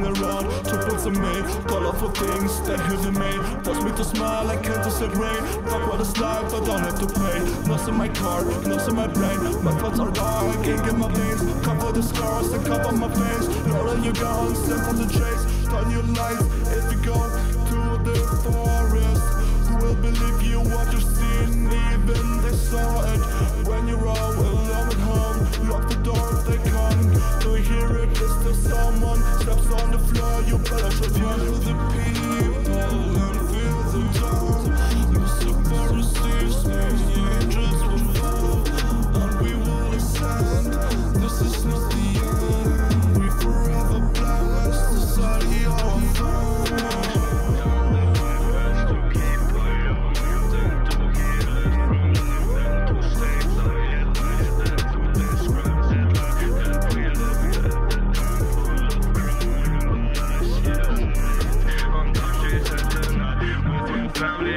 to me Colorful things, they hitting me Force me to smile, I can't disagree Fuck what is life, I don't have to pay. Lost in my car, lost in my brain. My thoughts are gone, I can't get my veins Cover the scars, they cover my face. Lower you gone, sent from the chase. Turn your lights if you go to the forest shut Feel the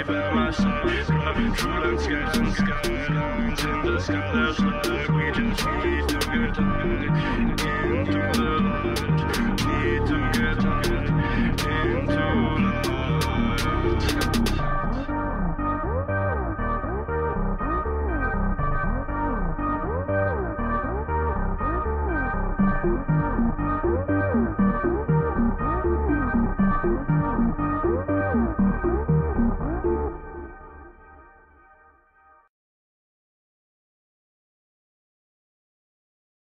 By my side, loving true landscapes and skylines in the sky we just to into the light,